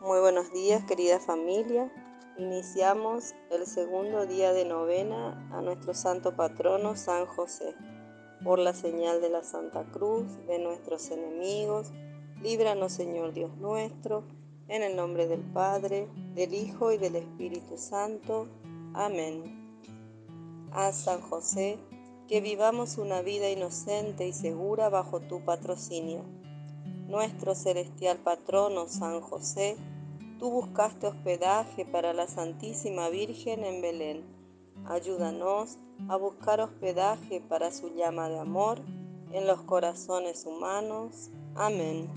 Muy buenos días, querida familia. Iniciamos el segundo día de novena a nuestro santo patrono San José. Por la señal de la Santa Cruz, de nuestros enemigos, líbranos Señor Dios nuestro, en el nombre del Padre, del Hijo y del Espíritu Santo. Amén. A San José, que vivamos una vida inocente y segura bajo tu patrocinio nuestro celestial patrono San José, tú buscaste hospedaje para la Santísima Virgen en Belén. Ayúdanos a buscar hospedaje para su llama de amor en los corazones humanos. Amén.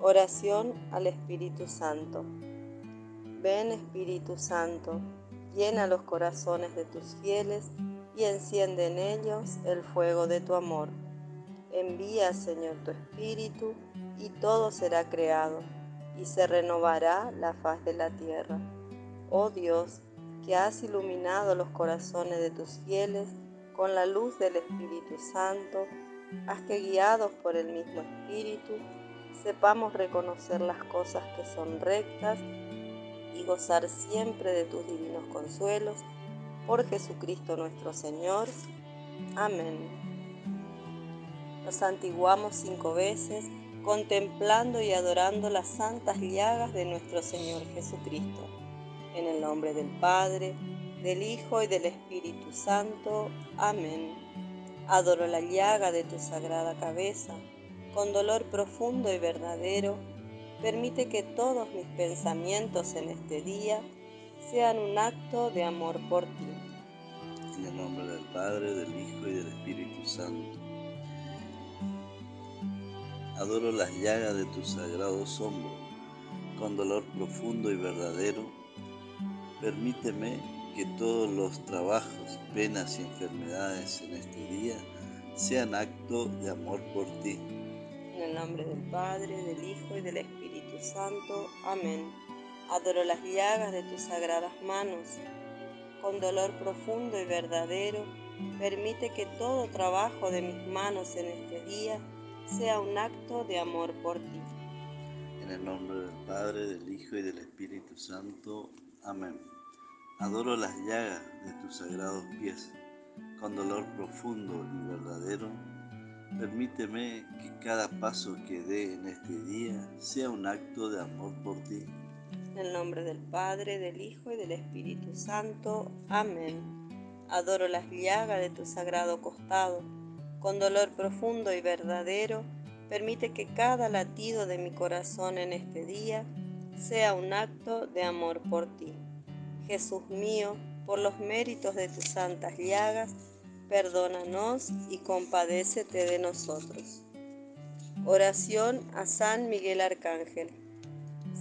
Oración al Espíritu Santo. Ven Espíritu Santo, llena los corazones de tus fieles y enciende en ellos el fuego de tu amor. Envía, Señor, tu Espíritu y todo será creado, y se renovará la faz de la tierra. Oh Dios, que has iluminado los corazones de tus fieles con la luz del Espíritu Santo, haz que guiados por el mismo Espíritu, sepamos reconocer las cosas que son rectas y gozar siempre de tus divinos consuelos. Por Jesucristo nuestro Señor. Amén. Nos santiguamos cinco veces contemplando y adorando las santas llagas de nuestro Señor Jesucristo. En el nombre del Padre, del Hijo y del Espíritu Santo. Amén. Adoro la llaga de tu sagrada cabeza, con dolor profundo y verdadero. Permite que todos mis pensamientos en este día sean un acto de amor por ti. En el nombre del Padre, del Hijo y del Espíritu Santo. Adoro las llagas de tu sagrado hombros, con dolor profundo y verdadero. Permíteme que todos los trabajos, penas y enfermedades en este día sean acto de amor por ti. En el nombre del Padre, del Hijo y del Espíritu Santo. Amén. Adoro las llagas de tus sagradas manos. Con dolor profundo y verdadero, permite que todo trabajo de mis manos en este día sea un acto de amor por ti. En el nombre del Padre, del Hijo y del Espíritu Santo. Amén. Adoro las llagas de tus sagrados pies. Con dolor profundo y verdadero, permíteme que cada paso que dé en este día sea un acto de amor por ti. En el nombre del Padre, del Hijo y del Espíritu Santo. Amén. Adoro las llagas de tu sagrado costado con dolor profundo y verdadero, permite que cada latido de mi corazón en este día sea un acto de amor por ti. Jesús mío, por los méritos de tus santas llagas, perdónanos y compadécete de nosotros. Oración a San Miguel Arcángel.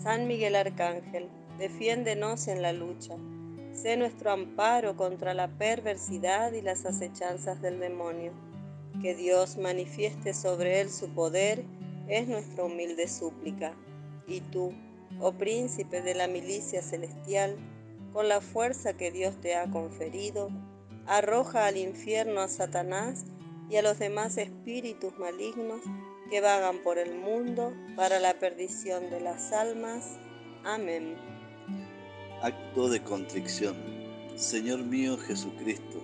San Miguel Arcángel, defiéndenos en la lucha. Sé nuestro amparo contra la perversidad y las acechanzas del demonio que Dios manifieste sobre él su poder es nuestra humilde súplica. Y tú, oh príncipe de la milicia celestial, con la fuerza que Dios te ha conferido, arroja al infierno a Satanás y a los demás espíritus malignos que vagan por el mundo para la perdición de las almas. Amén. Acto de contrición. Señor mío Jesucristo,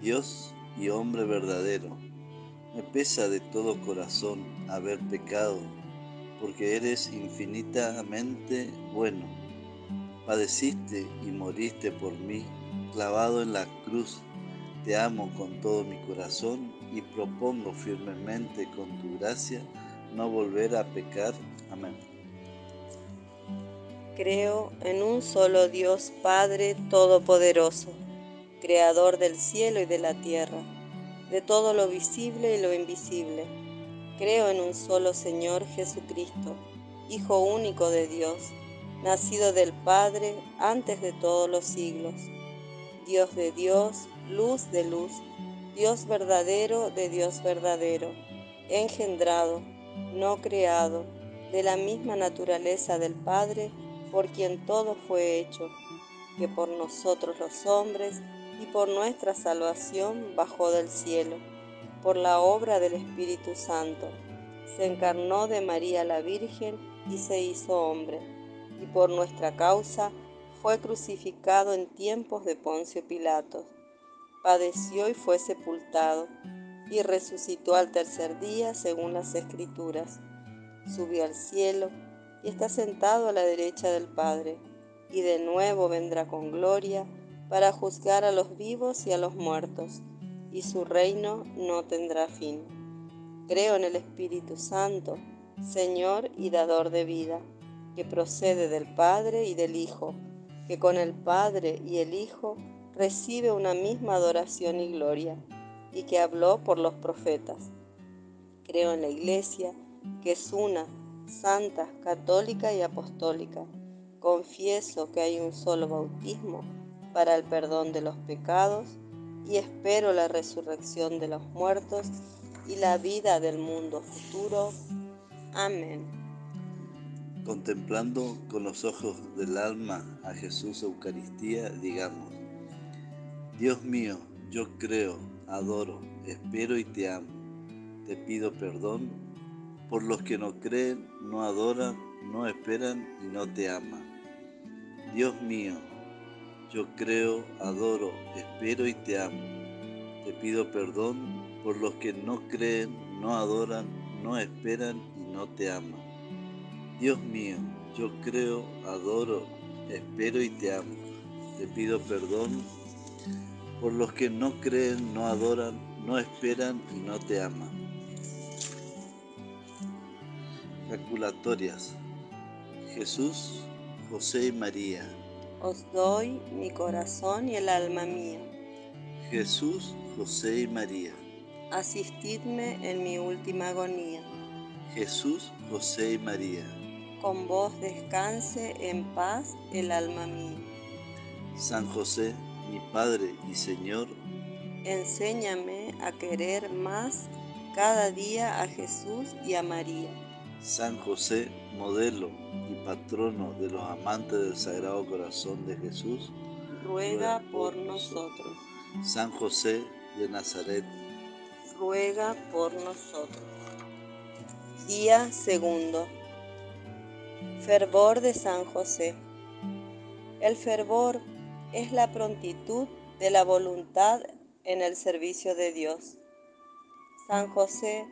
Dios y hombre verdadero, me pesa de todo corazón haber pecado, porque eres infinitamente bueno. Padeciste y moriste por mí, clavado en la cruz. Te amo con todo mi corazón y propongo firmemente con tu gracia no volver a pecar. Amén. Creo en un solo Dios Padre Todopoderoso, Creador del cielo y de la tierra de todo lo visible y lo invisible. Creo en un solo Señor Jesucristo, Hijo único de Dios, nacido del Padre antes de todos los siglos. Dios de Dios, luz de luz, Dios verdadero de Dios verdadero, engendrado, no creado, de la misma naturaleza del Padre, por quien todo fue hecho, que por nosotros los hombres y por nuestra salvación bajó del cielo, por la obra del Espíritu Santo. Se encarnó de María la Virgen y se hizo hombre. y por nuestra causa fue crucificado en tiempos de Poncio Pilato, padeció y fue sepultado, y resucitó al tercer día según las Escrituras. Subió al cielo y está sentado a la derecha del Padre, y de nuevo vendrá con gloria para juzgar a los vivos y a los muertos, y su reino no tendrá fin. Creo en el Espíritu Santo, Señor y dador de vida, que procede del Padre y del Hijo, que con el Padre y el Hijo recibe una misma adoración y gloria, y que habló por los profetas. Creo en la Iglesia, que es una, santa, católica y apostólica. Confieso que hay un solo bautismo para el perdón de los pecados y espero la resurrección de los muertos y la vida del mundo futuro. Amén. Contemplando con los ojos del alma a Jesús Eucaristía, digamos, Dios mío, yo creo, adoro, espero y te amo. Te pido perdón por los que no creen, no adoran, no esperan y no te aman. Dios mío, yo creo, adoro, espero y te amo. Te pido perdón por los que no creen, no adoran, no esperan y no te aman. Dios mío, yo creo, adoro, espero y te amo. Te pido perdón por los que no creen, no adoran, no esperan y no te aman. Calculatorias. Jesús, José y María. Os doy mi corazón y el alma mía. Jesús, José y María. Asistidme en mi última agonía. Jesús, José y María. Con vos descanse en paz el alma mía. San José, mi Padre y Señor, enséñame a querer más cada día a Jesús y a María. San José, modelo y patrono de los amantes del Sagrado Corazón de Jesús, ruega por nosotros. San José de Nazaret, ruega por nosotros. Día segundo. Fervor de San José. El fervor es la prontitud de la voluntad en el servicio de Dios. San José,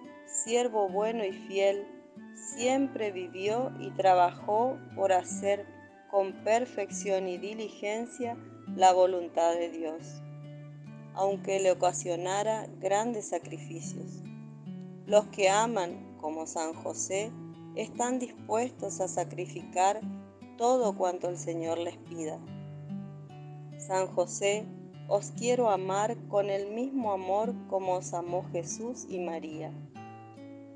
siervo bueno y fiel, siempre vivió y trabajó por hacer con perfección y diligencia la voluntad de Dios, aunque le ocasionara grandes sacrificios. Los que aman, como San José, están dispuestos a sacrificar todo cuanto el Señor les pida. San José, os quiero amar con el mismo amor como os amó Jesús y María.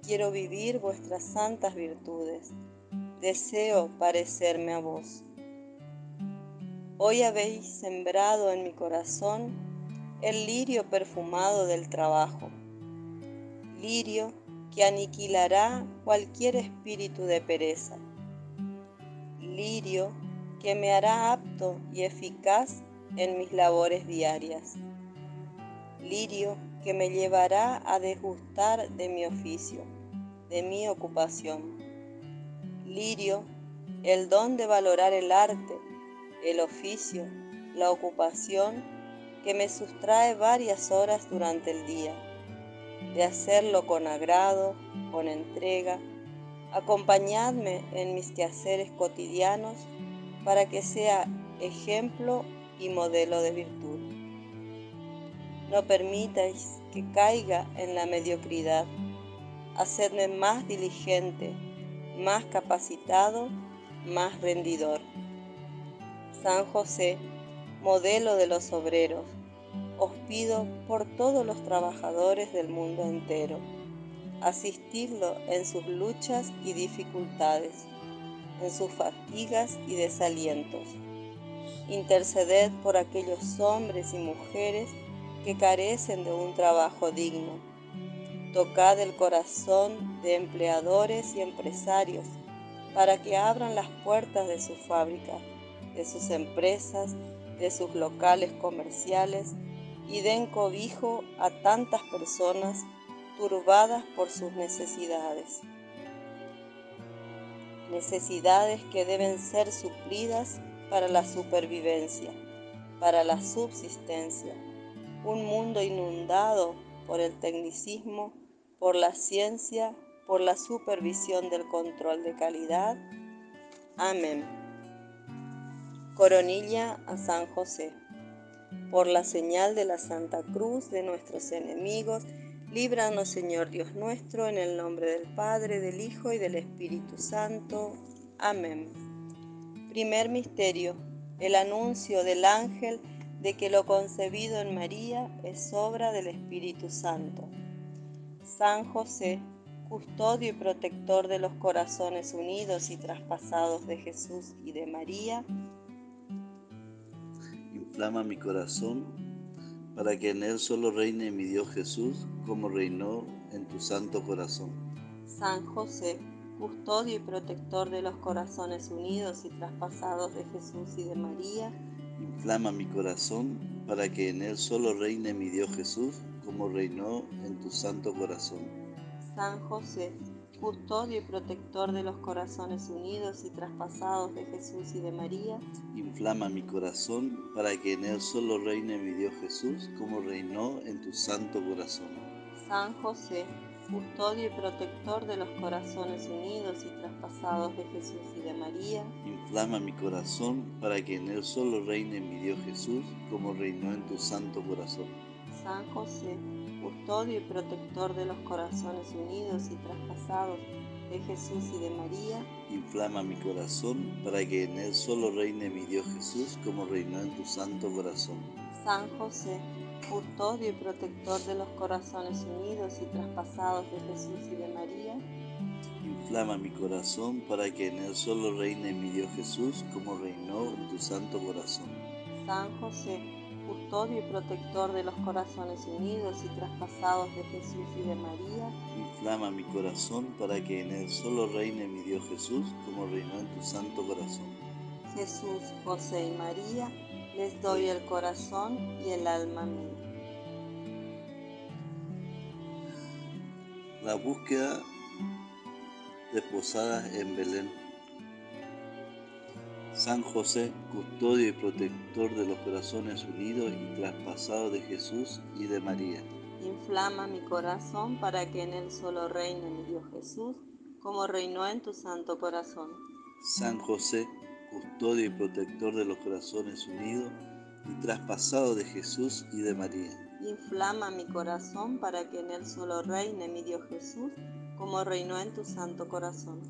Quiero vivir vuestras santas virtudes. Deseo parecerme a vos. Hoy habéis sembrado en mi corazón el lirio perfumado del trabajo, lirio que aniquilará cualquier espíritu de pereza, lirio que me hará apto y eficaz en mis labores diarias. Lirio que me llevará a desgustar de mi oficio, de mi ocupación. Lirio, el don de valorar el arte, el oficio, la ocupación que me sustrae varias horas durante el día, de hacerlo con agrado, con entrega. Acompañadme en mis quehaceres cotidianos para que sea ejemplo y modelo de virtud. No permitáis que caiga en la mediocridad. Hacedme más diligente, más capacitado, más rendidor. San José, modelo de los obreros, os pido por todos los trabajadores del mundo entero, asistidlo en sus luchas y dificultades, en sus fatigas y desalientos Interceded por aquellos hombres y mujeres que carecen de un trabajo digno. Tocad el corazón de empleadores y empresarios para que abran las puertas de su fábrica, de sus empresas, de sus locales comerciales y den cobijo a tantas personas turbadas por sus necesidades. necesidades que deben ser suplidas para la supervivencia, para la subsistencia. Un mundo inundado por el tecnicismo, por la ciencia, por la supervisión del control de calidad. Amén. Coronilla a San José. Por la señal de la Santa Cruz de nuestros enemigos, líbranos Señor Dios nuestro, en el nombre del Padre, del Hijo y del Espíritu Santo. Amén. Primer misterio. El anuncio del ángel de que lo concebido en María es obra del Espíritu Santo. San José, custodio y protector de los corazones unidos y traspasados de Jesús y de María, inflama mi corazón para que en él solo reine mi Dios Jesús como reinó en tu santo corazón. San José, custodio y protector de los corazones unidos y traspasados de Jesús y de María, inflama mi corazón para que en él solo reine mi Dios Jesús como reinó en tu santo corazón. San José, custodio y protector de los corazones unidos y traspasados de Jesús y de María, inflama mi corazón para que en él solo reine mi Dios Jesús como reinó en tu santo corazón. San José, custodio y protector de los corazones unidos y traspasados de Jesús y de María, inflama mi corazón para que en él solo reine mi Dios Jesús como reinó en tu santo corazón. San José, custodio y protector de los corazones unidos y traspasados de Jesús y de María, inflama mi corazón para que en él solo reine mi Dios Jesús como reinó en tu santo corazón. San José, custodio y protector de los corazones unidos y traspasados de Jesús y de María, inflama mi corazón para que en él solo reine mi Dios Jesús como reinó en tu santo corazón. San José, custodio y protector de los corazones unidos y traspasados de Jesús y de María, inflama mi corazón para que en él solo reine mi Dios Jesús como reinó en tu santo corazón. Jesús, José y María, les doy el corazón y el alma mía. La búsqueda de posadas en Belén. San José, custodio y protector de los corazones unidos y traspasados de Jesús y de María. Inflama mi corazón para que en él solo reine mi Dios Jesús, como reinó en tu santo corazón. San José, custodio y protector de los corazones unidos y traspasados de Jesús y de María. Inflama mi corazón para que en él solo reine mi Dios Jesús, como reinó en tu santo corazón.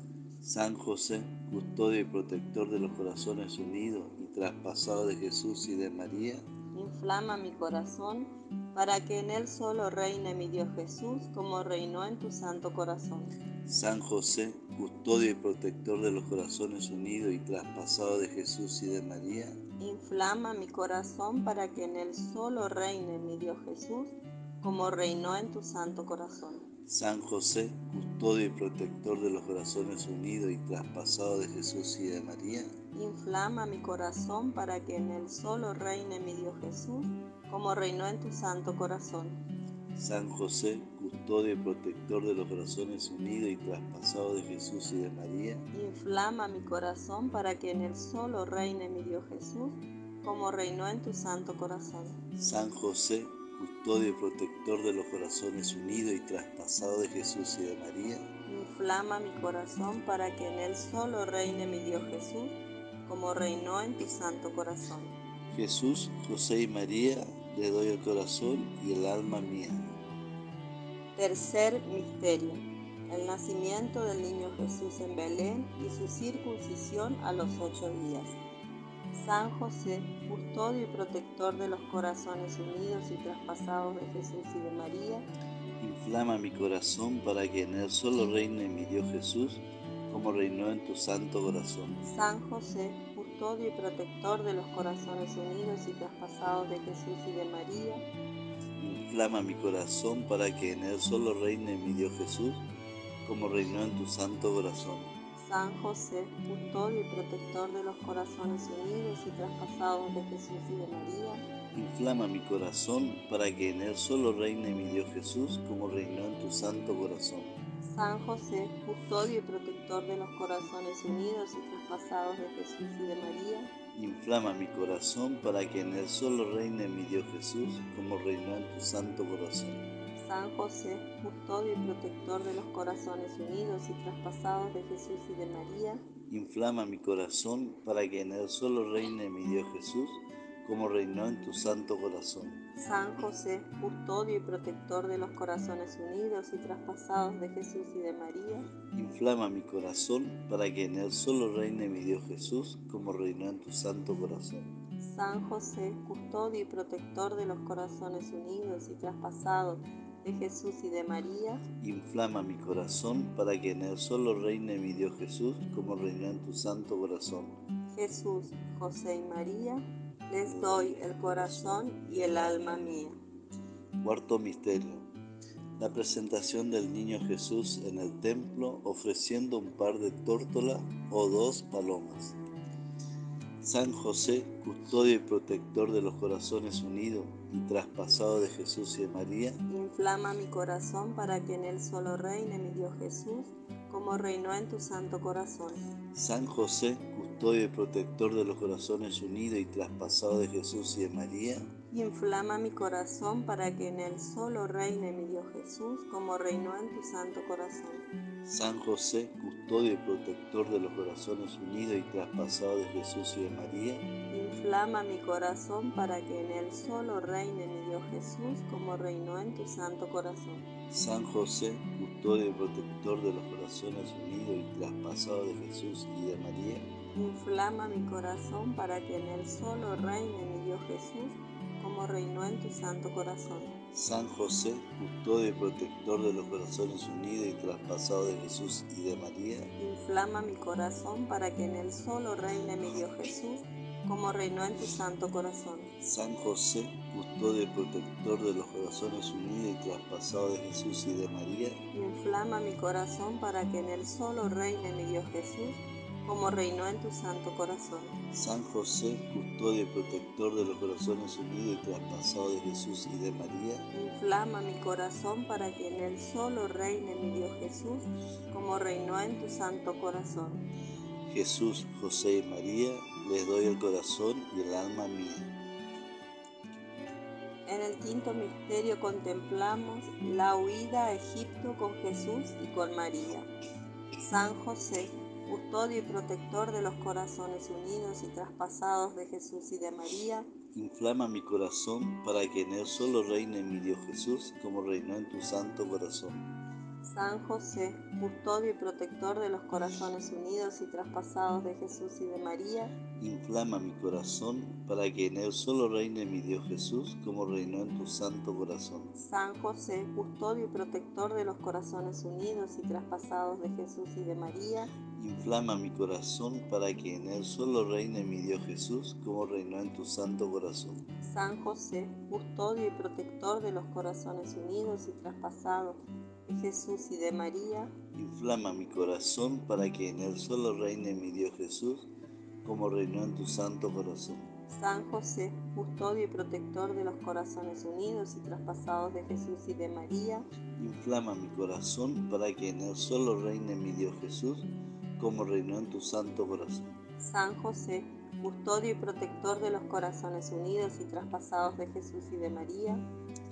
San José, custodio y protector de los corazones unidos y traspasados de Jesús y de María, inflama mi corazón para que en él solo reine mi Dios Jesús como reinó en tu santo corazón. San José, custodio y protector de los corazones unidos y traspasados de Jesús y de María, inflama mi corazón para que en él solo reine mi Dios Jesús como reinó en tu santo corazón. San José, custodio y protector de los corazones unidos y traspasados de Jesús y de María, inflama mi corazón para que en él solo reine mi Dios Jesús, como reinó en tu santo corazón. San José, custodio y protector de los corazones unidos y traspasados de Jesús y de María, inflama mi corazón para que en él solo reine mi Dios Jesús, como reinó en tu santo corazón. San José, custodio y protector de los corazones unidos y traspasados de Jesús y de María, inflama mi corazón para que en él solo reine mi Dios Jesús, como reinó en tu santo corazón. Jesús, José y María, le doy el corazón y el alma mía. Tercer misterio. El nacimiento del niño Jesús en Belén y su circuncisión a los ocho días. San José, custodio y protector de los corazones unidos y traspasados de Jesús y de María, inflama mi corazón para que en él solo reine mi Dios Jesús, como reinó en tu santo corazón. San José, custodio y protector de los corazones unidos y traspasados de Jesús y de María, inflama mi corazón para que en él solo reine mi Dios Jesús, como reinó en tu santo corazón. San José, custodio y protector de los corazones unidos y traspasados de Jesús y de María, inflama mi corazón para que en él solo reine mi Dios Jesús como reinó en tu santo corazón. San José, custodio y protector de los corazones unidos y traspasados de Jesús y de María, Inflama mi corazón para que en él solo reine mi Dios Jesús, como reinó en tu santo corazón. San José, custodio y protector de los corazones unidos y traspasados de Jesús y de María, Inflama mi corazón para que en él solo reine mi Dios Jesús, como reinó en tu santo corazón. San José, custodio y protector de los corazones unidos y traspasados de Jesús y de María, Inflama mi corazón para que en él solo reine mi Dios Jesús, como reinó en tu santo corazón. San José, custodio y protector de los corazones unidos y traspasados de Jesús y de María, Inflama mi corazón para que en él solo reine mi Dios Jesús, como reinó en tu santo corazón. Jesús, José y María, les doy el corazón y el alma mía. Cuarto misterio. La presentación del niño Jesús en el templo ofreciendo un par de tórtolas o dos palomas. San José, custodio y protector de los corazones unidos y traspasado de Jesús y de María, Inflama mi corazón para que en él solo reine mi Dios Jesús, como reinó en tu santo corazón. San José, custodio y protector de los corazones unidos y traspasado de Jesús y de María, Inflama mi corazón para que en él solo reine mi Dios Jesús, como reinó en tu santo corazón. San José, custodio y protector de los corazones unidos y traspasado de Jesús y de María, Inflama mi corazón para que en él solo reine mi Dios Jesús, como reinó en tu santo corazón. San José, custodio y protector de los corazones unidos y traspasado de Jesús y de María, Inflama mi corazón para que en él solo reine mi Dios Jesús, como reinó en tu santo corazón. San José, custodio y protector de los corazones unidos y traspasado de Jesús y de María, Inflama mi corazón para que en él solo reine mi Dios Jesús, como reinó en tu santo corazón. San José, custodio y protector de los corazones unidos y traspasado de Jesús y de María, Inflama mi corazón para que en él solo reine mi Dios Jesús, como reinó en tu santo corazón. San José, custodio y protector de los corazones unidos y traspasado de Jesús y de María, Inflama mi corazón para que en él solo reine mi Dios Jesús, como reinó en tu santo corazón. Jesús, José y María, les doy el corazón y el alma mía. En el quinto misterio contemplamos la huida a Egipto con Jesús y con María. San José, custodio y protector de los corazones unidos y traspasados de Jesús y de María, Inflama mi corazón para que en él solo reine mi Dios Jesús, como reinó en tu santo corazón. San José, custodio y protector de los corazones unidos y traspasados de Jesús y de María, Inflama mi corazón para que en él solo reine mi Dios Jesús, como reinó en tu santo corazón. San José, custodio y protector de los corazones unidos y traspasados de Jesús y de María, Inflama mi corazón para que en él solo reine mi Dios Jesús, como reinó en tu santo corazón. San José, custodio y protector de los corazones unidos y traspasados de Jesús y de María, Inflama mi corazón para que en él solo reine mi Dios Jesús, como reinó en tu santo corazón. San José, custodio y protector de los corazones unidos y traspasados de Jesús y de María, Inflama mi corazón para que en él solo reine mi Dios Jesús, como reinó en tu santo corazón. San José, custodio y protector de los corazones unidos y traspasados de Jesús y de María,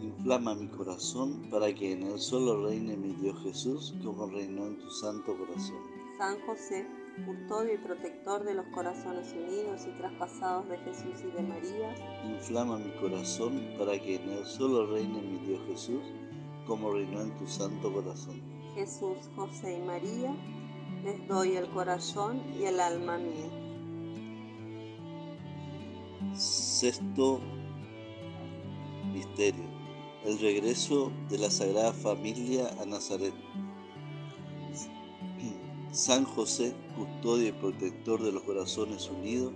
Inflama mi corazón para que en él solo reine mi Dios Jesús, como reinó en tu santo corazón. San José, custodio y protector de los corazones unidos y traspasados de Jesús y de María, Inflama mi corazón para que en él solo reine mi Dios Jesús, como reinó en tu santo corazón. Jesús, José y María, les doy el corazón y el alma mía. Sexto misterio. El regreso de la Sagrada Familia a Nazaret. San José, custodio y protector de los corazones unidos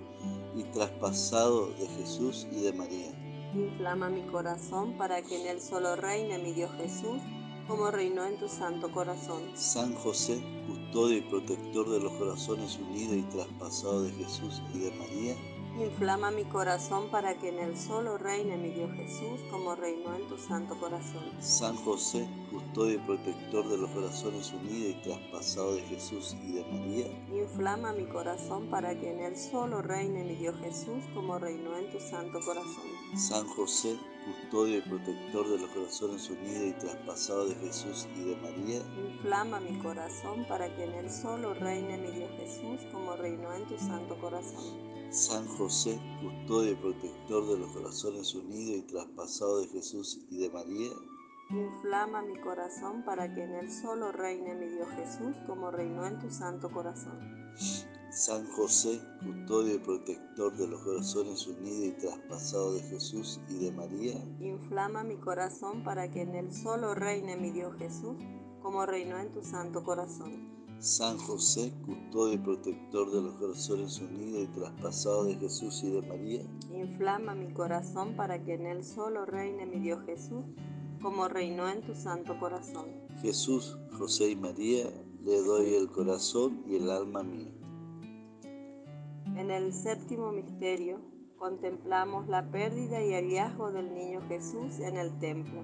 y traspasado de Jesús y de María. Inflama mi corazón para que en él solo reine mi Dios Jesús, como reinó en tu santo corazón. San José, custodio y protector de los corazones unidos y traspasado de Jesús y de María. Inflama mi corazón para que en él solo reine mi Dios Jesús, como reinó en tu santo corazón. San José, custodio y protector de los corazones unidos y traspasados de Jesús y de María. Inflama mi corazón para que en él solo reine mi Dios Jesús, como reinó en tu santo corazón. San José, custodio y protector de los corazones unidos y traspasados de Jesús y de María. Inflama mi corazón para que en él solo reine mi Dios Jesús, como reinó en tu santo corazón. San José, custodio y protector de los corazones unidos y traspasados de Jesús y de María. Inflama mi corazón para que en él solo reine mi Dios Jesús, como reinó en tu santo corazón. San José, custodio y protector de los corazones unidos y traspasados de Jesús y de María. Inflama mi corazón para que en él solo reine mi Dios Jesús, como reinó en tu santo corazón. San José, custodio y protector de los corazones unidos y traspasados de Jesús y de María. Inflama mi corazón para que en él solo reine mi Dios Jesús, como reinó en tu santo corazón. Jesús, José y María, le doy el corazón y el alma mía. En el séptimo misterio contemplamos la pérdida y hallazgo del niño Jesús en el templo.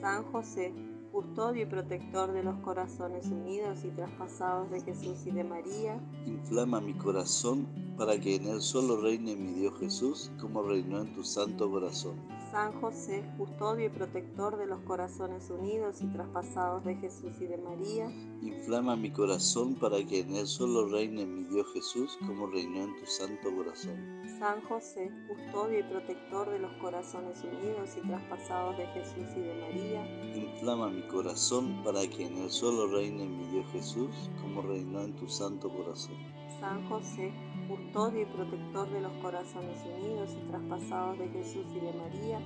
San José, custodio y protector de los corazones unidos y traspasados de Jesús y de María. Inflama mi corazón para que en él solo reine mi Dios Jesús, como reinó en tu santo corazón. San José, custodio y protector de los corazones unidos y traspasados de Jesús y de María. Inflama mi corazón para que en él solo reine mi Dios Jesús, como reinó en tu santo corazón. San José, custodio y protector de los corazones unidos y traspasados de Jesús y de María. Inflama mi corazón para que en él solo reine mi Dios Jesús, como reinó en tu santo corazón. San José, custodio y protector de los corazones unidos y traspasados de Jesús y de María.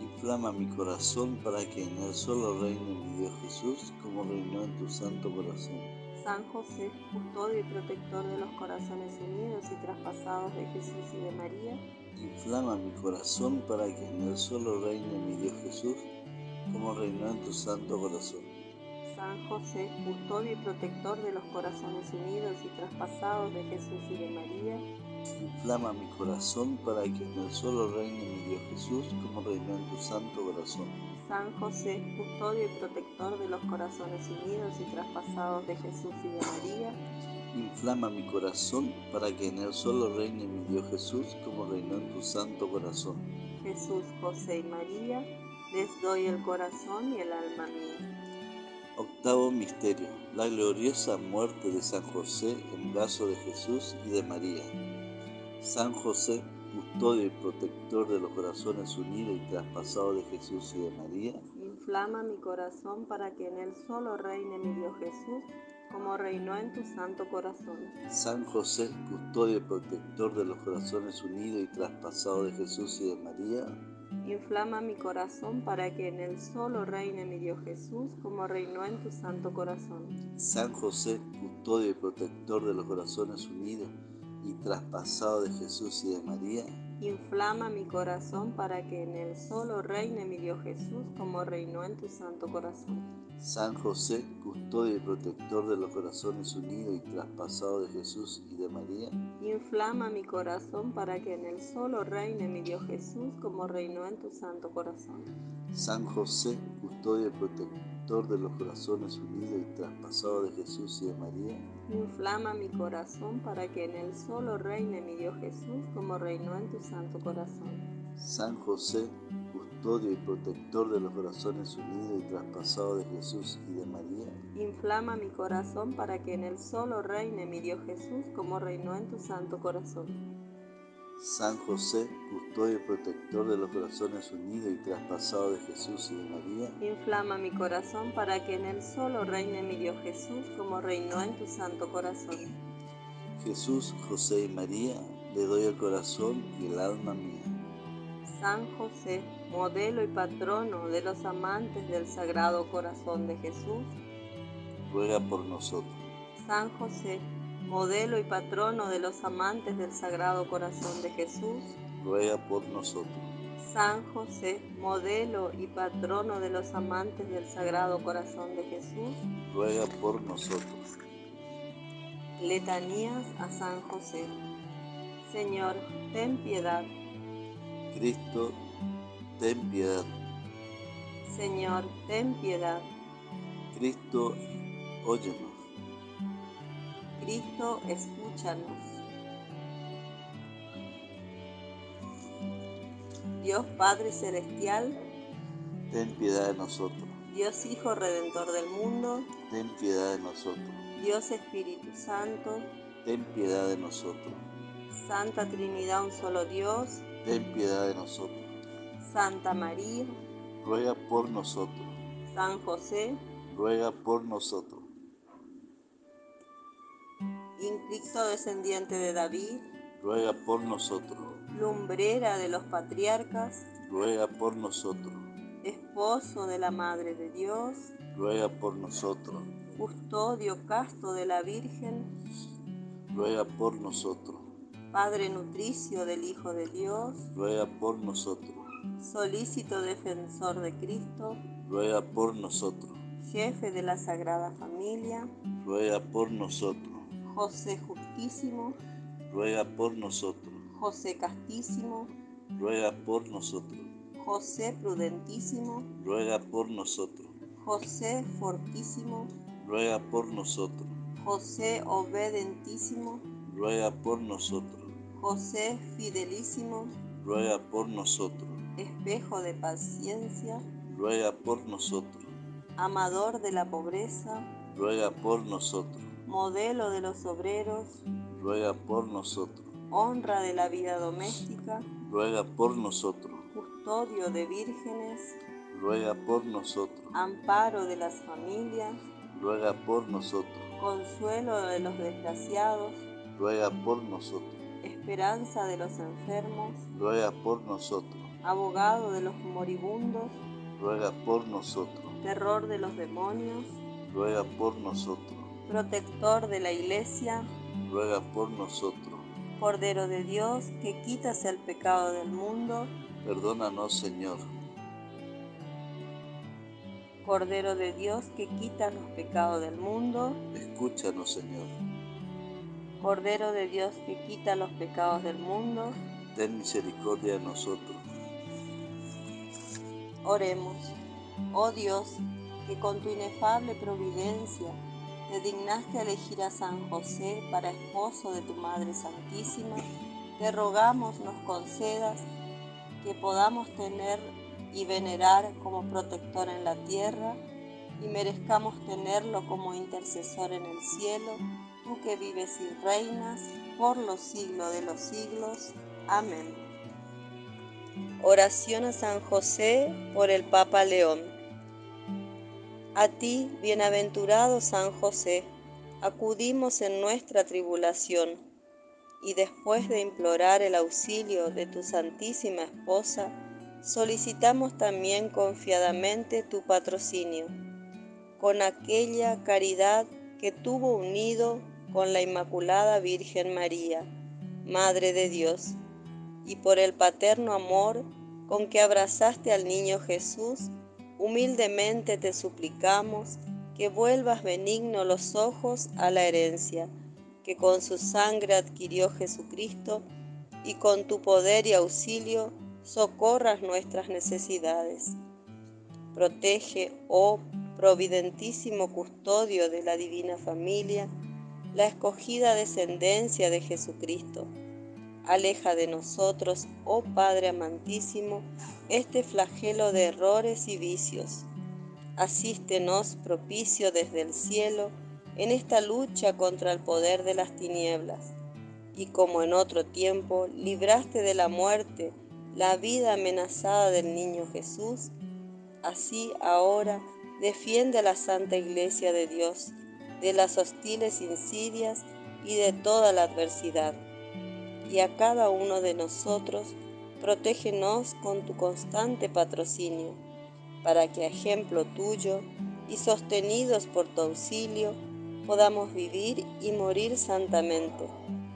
Inflama mi corazón para que en él solo reine mi Dios Jesús, como reinó en tu santo corazón. San José, custodio y protector de los corazones unidos y traspasados de Jesús y de María. Inflama mi corazón para que en él solo reine mi Dios Jesús, como reinó en tu santo corazón. San José, custodio y protector de los corazones unidos y traspasados de Jesús y de María. Inflama mi corazón para que en él solo reine mi Dios Jesús, como reinó en tu santo corazón. San José, custodio y protector de los corazones unidos y traspasados de Jesús y de María. Inflama mi corazón para que en él solo reine mi Dios Jesús, como reinó en tu santo corazón. Jesús, José y María les doy el corazón y el alma mía. Octavo Misterio. La gloriosa muerte de San José en brazo de Jesús y de María. San José, custodio y protector de los corazones unidos y traspasados de Jesús y de María. Inflama mi corazón para que en él solo reine mi Dios Jesús, como reinó en tu santo corazón. San José, custodio y protector de los corazones unidos y traspasados de Jesús y de María Inflama mi corazón para que en él solo reine mi Dios Jesús, como reinó en tu santo corazón. San José, custodio y protector de los corazones unidos y traspasado de Jesús y de María. Inflama mi corazón para que en él solo reine mi Dios Jesús, como reinó en tu santo corazón. San José, custodio y protector de los corazones unidos y traspasados de Jesús y de María. Inflama mi corazón para que en él solo reine mi Dios Jesús, como reinó en tu santo corazón. San José, custodio y protector de los corazones unidos y traspasados de Jesús y de María. Inflama mi corazón para que en él solo reine mi Dios Jesús, como reinó en tu santo corazón. San José, custodio y protector de los corazones unidos y traspasados de Jesús y de María. Inflama mi corazón para que en él solo reine mi Dios Jesús como reinó en tu santo corazón. San José, custodio y protector de los corazones unidos y traspasados de Jesús y de María. Inflama mi corazón para que en él solo reine mi Dios Jesús como reinó en tu santo corazón. Jesús, José y María, le doy el corazón y el alma mía. San José, modelo y patrono de los amantes del Sagrado Corazón de Jesús, ruega por nosotros. San José, modelo y patrono de los amantes del Sagrado Corazón de Jesús, ruega por nosotros. San José, modelo y patrono de los amantes del Sagrado Corazón de Jesús, ruega por nosotros. Letanías a San José. Señor, ten piedad. Cristo, ten piedad. Señor, ten piedad. Cristo, óyenos. Cristo, escúchanos. Dios Padre Celestial, ten piedad de nosotros. Dios Hijo Redentor del mundo, ten piedad de nosotros. Dios Espíritu Santo, ten piedad de nosotros. Santa Trinidad, un solo Dios, ten piedad de nosotros. Santa María, ruega por nosotros. San José, ruega por nosotros. Incristo descendiente de David, ruega por nosotros. Lumbrera de los patriarcas, ruega por nosotros. Esposo de la Madre de Dios, ruega por nosotros. Custodio casto de la Virgen, ruega por nosotros. Padre nutricio del Hijo de Dios, ruega por nosotros. Solícito defensor de Cristo, ruega por nosotros. Jefe de la Sagrada Familia, ruega por nosotros. José Justísimo, ruega por nosotros. José Castísimo, ruega por nosotros. José Prudentísimo, ruega por nosotros. José Fortísimo, ruega por nosotros. José Obedentísimo, ruega por nosotros. José Fidelísimo, ruega por nosotros. Espejo de paciencia, ruega por nosotros. Amador de la pobreza, ruega por nosotros. Modelo de los obreros, ruega por nosotros. Honra de la vida doméstica, ruega por nosotros. Custodio de vírgenes, ruega por nosotros. Amparo de las familias, ruega por nosotros. Consuelo de los desgraciados, ruega por nosotros. Esperanza de los enfermos, ruega por nosotros. Abogado de los moribundos, ruega por nosotros. Terror de los demonios, ruega por nosotros. Protector de la iglesia, ruega por nosotros. Cordero de Dios, que quitas el pecado del mundo, perdónanos Señor. Cordero de Dios, que quitas los pecados del mundo, escúchanos Señor. Cordero de Dios, que quita los pecados del mundo, ten misericordia de nosotros. Oremos. Oh Dios, que con tu inefable providencia te dignaste elegir a San José para esposo de tu Madre Santísima, te rogamos nos concedas que podamos tener y venerar como protector en la tierra y merezcamos tenerlo como intercesor en el cielo, tú que vives y reinas por los siglos de los siglos. Amén. Oración a San José por el Papa León. A ti, bienaventurado San José, acudimos en nuestra tribulación y después de implorar el auxilio de tu Santísima Esposa, solicitamos también confiadamente tu patrocinio, con aquella caridad que tuvo unido con la Inmaculada Virgen María, Madre de Dios, y por el paterno amor con que abrazaste al niño Jesús, humildemente te suplicamos que vuelvas benigno los ojos a la herencia que con su sangre adquirió Jesucristo y con tu poder y auxilio socorras nuestras necesidades. Protege, oh providentísimo custodio de la divina familia, la escogida descendencia de Jesucristo. Aleja de nosotros, oh Padre amantísimo, este flagelo de errores y vicios. Asístenos propicio desde el cielo en esta lucha contra el poder de las tinieblas. Y como en otro tiempo libraste de la muerte la vida amenazada del niño Jesús, así ahora defiende a la Santa Iglesia de Dios de las hostiles insidias y de toda la adversidad. Y a cada uno de nosotros, protégenos con tu constante patrocinio, para que a ejemplo tuyo y sostenidos por tu auxilio, podamos vivir y morir santamente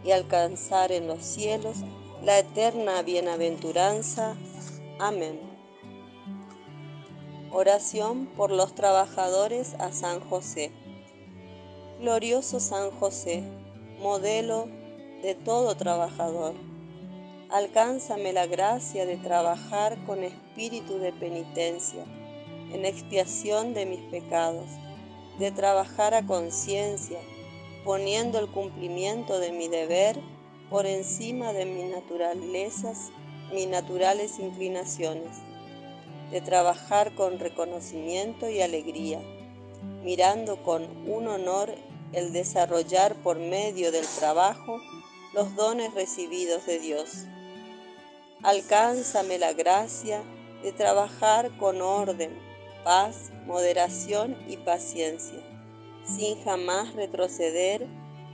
y alcanzar en los cielos la eterna bienaventuranza. Amén. Oración por los trabajadores a San José. Glorioso San José, modelo de todo trabajador. Alcánzame la gracia de trabajar con espíritu de penitencia, en expiación de mis pecados, de trabajar a conciencia, poniendo el cumplimiento de mi deber por encima de mis naturalezas, mis naturales inclinaciones, de trabajar con reconocimiento y alegría, mirando con un honor el desarrollar por medio del trabajo los dones recibidos de Dios. Alcánzame la gracia de trabajar con orden, paz, moderación y paciencia, sin jamás retroceder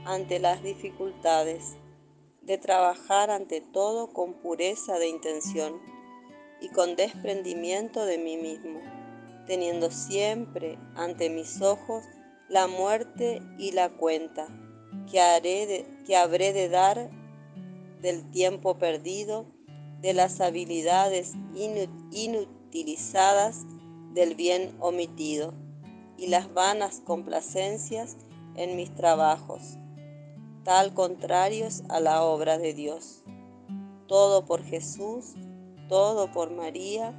ante las dificultades, de trabajar ante todo con pureza de intención y con desprendimiento de mí mismo, teniendo siempre ante mis ojos la muerte y la cuenta que, haré que habré de dar del tiempo perdido de las habilidades inutilizadas del bien omitido y las vanas complacencias en mis trabajos, tal contrarios a la obra de Dios. Todo por Jesús, todo por María,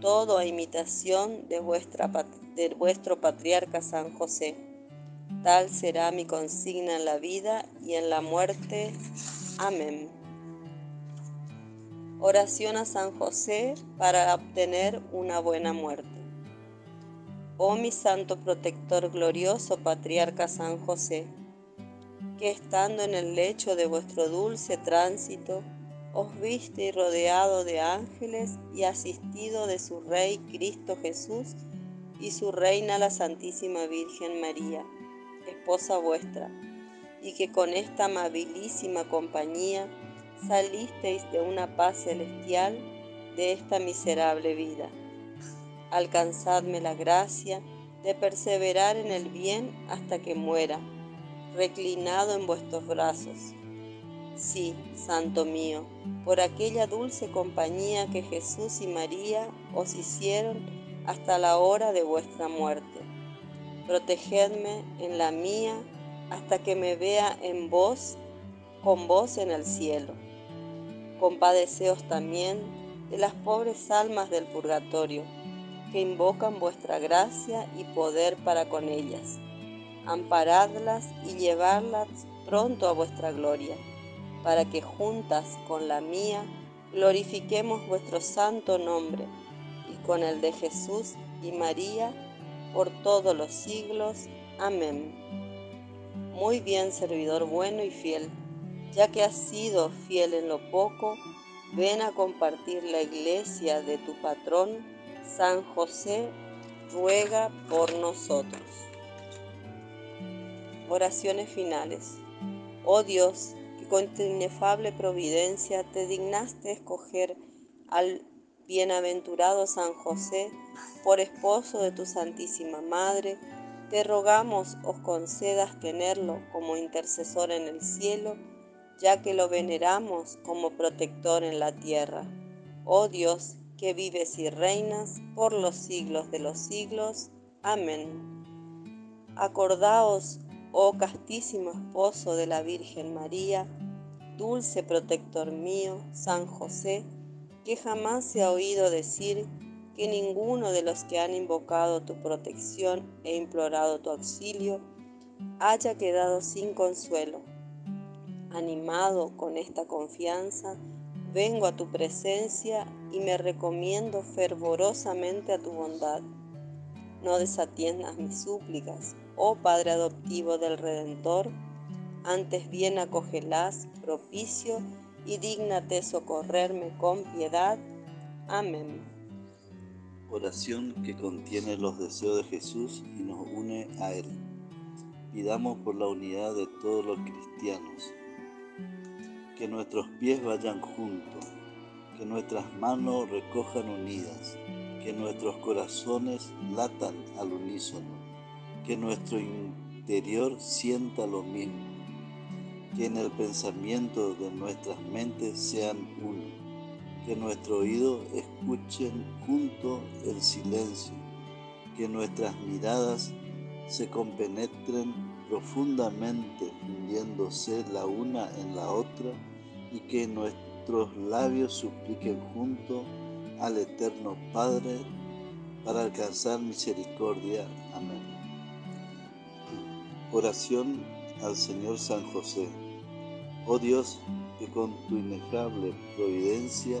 todo a imitación de, de vuestro patriarca San José. Tal será mi consigna en la vida y en la muerte. Amén. Oración a San José para obtener una buena muerte. Oh mi santo protector glorioso patriarca San José, que estando en el lecho de vuestro dulce tránsito, os viste rodeado de ángeles y asistido de su Rey Cristo Jesús y su Reina la Santísima Virgen María, esposa vuestra, y que con esta amabilísima compañía salisteis de una paz celestial de esta miserable vida. Alcanzadme la gracia de perseverar en el bien hasta que muera, reclinado en vuestros brazos. Sí, Santo mío, por aquella dulce compañía que Jesús y María os hicieron hasta la hora de vuestra muerte. Protegedme en la mía hasta que me vea en vos, con vos en el cielo compadeceos también de las pobres almas del purgatorio, que invocan vuestra gracia y poder para con ellas. Amparadlas y llevarlas pronto a vuestra gloria, para que juntas con la mía glorifiquemos vuestro santo nombre y con el de Jesús y María por todos los siglos. Amén. Muy bien, servidor bueno y fiel ya que has sido fiel en lo poco, ven a compartir la iglesia de tu patrón, San José, ruega por nosotros. Oraciones finales. Oh Dios, que con tu inefable providencia te dignaste escoger al bienaventurado San José por esposo de tu Santísima Madre, te rogamos os concedas tenerlo como intercesor en el cielo ya que lo veneramos como protector en la tierra. Oh Dios, que vives y reinas por los siglos de los siglos. Amén. Acordaos, oh castísimo esposo de la Virgen María, dulce protector mío, San José, que jamás se ha oído decir que ninguno de los que han invocado tu protección e implorado tu auxilio haya quedado sin consuelo Animado con esta confianza, vengo a tu presencia y me recomiendo fervorosamente a tu bondad. No desatiendas mis súplicas, oh Padre adoptivo del Redentor, antes bien acogelas propicio y dígnate socorrerme con piedad. Amén. Oración que contiene los deseos de Jesús y nos une a Él. Pidamos por la unidad de todos los cristianos que nuestros pies vayan juntos, que nuestras manos recojan unidas, que nuestros corazones latan al unísono, que nuestro interior sienta lo mismo, que en el pensamiento de nuestras mentes sean uno, que nuestro oído escuchen junto el silencio, que nuestras miradas se compenetren profundamente fundiéndose la una en la otra y que nuestros labios supliquen junto al Eterno Padre para alcanzar misericordia. Amén. Oración al Señor San José. Oh Dios, que con tu inefable providencia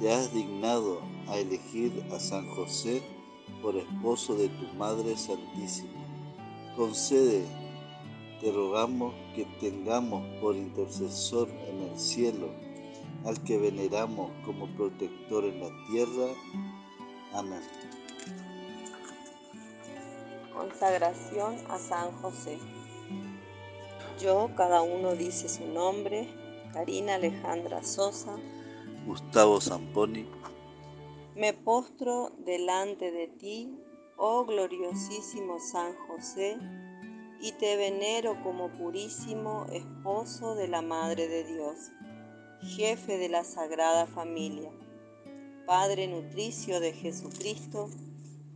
te has dignado a elegir a San José por esposo de tu Madre Santísima. Concede, te rogamos que tengamos por intercesor en el cielo al que veneramos como protector en la tierra. Amén. Consagración a San José. Yo, cada uno dice su nombre, Karina Alejandra Sosa, Gustavo Zamponi, me postro delante de ti, oh gloriosísimo San José, y te venero como purísimo esposo de la Madre de Dios, jefe de la Sagrada Familia, Padre nutricio de Jesucristo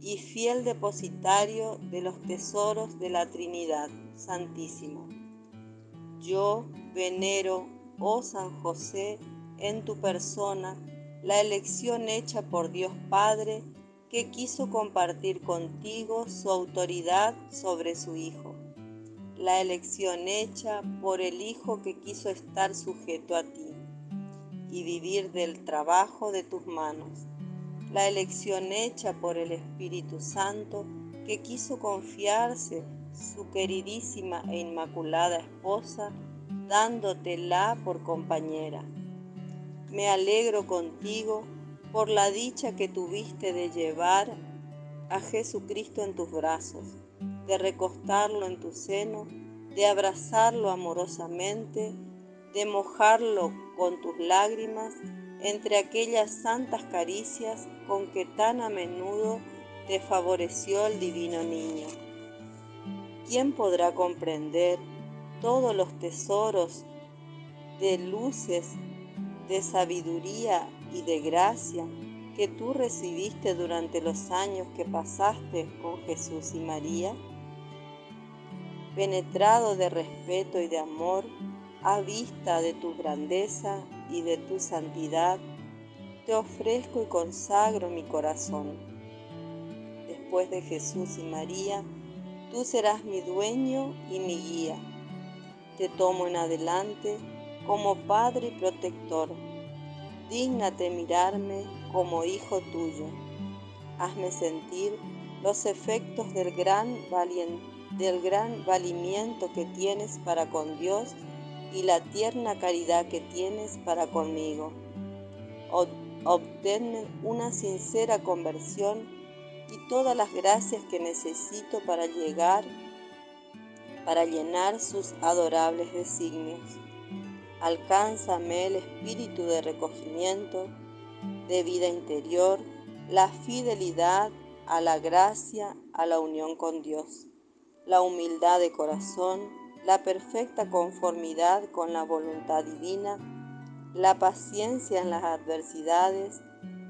y fiel depositario de los tesoros de la Trinidad Santísima. Yo venero, oh San José, en tu persona, la elección hecha por Dios Padre que quiso compartir contigo su autoridad sobre su Hijo. La elección hecha por el Hijo que quiso estar sujeto a ti y vivir del trabajo de tus manos. La elección hecha por el Espíritu Santo que quiso confiarse su queridísima e inmaculada esposa, dándotela por compañera me alegro contigo por la dicha que tuviste de llevar a Jesucristo en tus brazos, de recostarlo en tu seno, de abrazarlo amorosamente, de mojarlo con tus lágrimas entre aquellas santas caricias con que tan a menudo te favoreció el divino niño. ¿Quién podrá comprender todos los tesoros de luces de sabiduría y de gracia que tú recibiste durante los años que pasaste con Jesús y María? Penetrado de respeto y de amor, a vista de tu grandeza y de tu santidad, te ofrezco y consagro mi corazón. Después de Jesús y María, tú serás mi dueño y mi guía. Te tomo en adelante como Padre y protector. Dígnate mirarme como hijo tuyo. Hazme sentir los efectos del gran, valimiento que tienes para con Dios y la tierna caridad que tienes para conmigo. Obténme una sincera conversión y todas las gracias que necesito para llegar, para llenar sus adorables designios. Alcánzame el espíritu de recogimiento, de vida interior, la fidelidad a la gracia, a la unión con Dios, la humildad de corazón, la perfecta conformidad con la voluntad divina, la paciencia en las adversidades,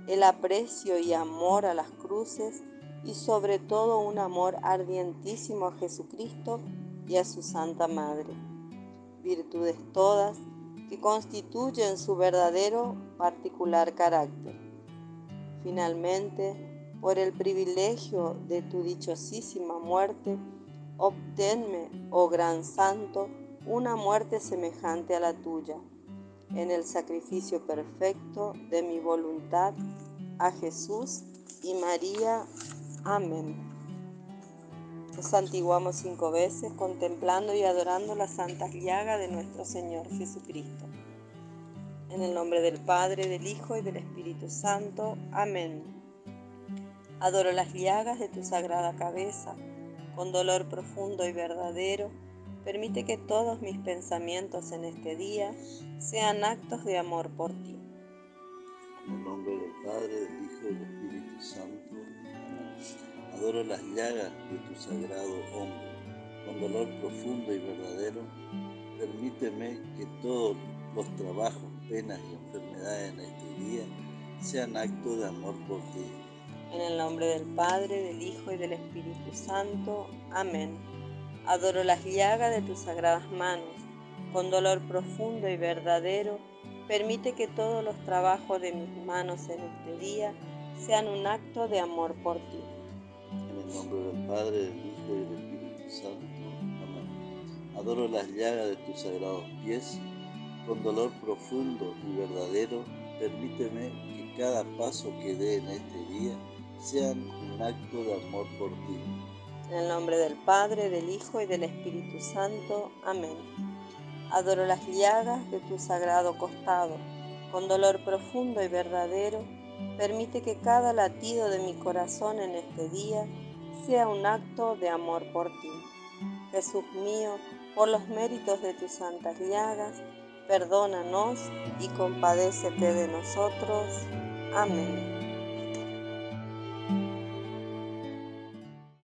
el aprecio y amor a las cruces y sobre todo un amor ardientísimo a Jesucristo y a su Santa Madre. Virtudes todas que constituyen su verdadero particular carácter. Finalmente, por el privilegio de tu dichosísima muerte, obténme, oh gran santo, una muerte semejante a la tuya, en el sacrificio perfecto de mi voluntad a Jesús y María. Amén. Nos santiguamos cinco veces contemplando y adorando la santa llaga de nuestro Señor Jesucristo. En el nombre del Padre, del Hijo y del Espíritu Santo. Amén. Adoro las llagas de tu sagrada cabeza. Con dolor profundo y verdadero, permite que todos mis pensamientos en este día sean actos de amor por ti. En el nombre del Padre, del Hijo y del Espíritu Santo. Adoro las llagas de tu sagrado hombre. Con dolor profundo y verdadero, permíteme que todos los trabajos, penas y enfermedades en este día sean actos de amor por ti. En el nombre del Padre, del Hijo y del Espíritu Santo. Amén. Adoro las llagas de tus sagradas manos. Con dolor profundo y verdadero, permite que todos los trabajos de mis manos en este día sean un acto de amor por ti. El nombre del Padre, del Hijo y del Espíritu Santo. Amén. Adoro las llagas de tus sagrados pies. Con dolor profundo y verdadero, permíteme que cada paso que dé en este día sean un acto de amor por ti. En el nombre del Padre, del Hijo y del Espíritu Santo. Amén. Adoro las llagas de tu sagrado costado. Con dolor profundo y verdadero, permite que cada latido de mi corazón en este día sea un acto de amor por ti. Jesús mío, por los méritos de tus santas llagas, perdónanos y compadécete de nosotros. Amén.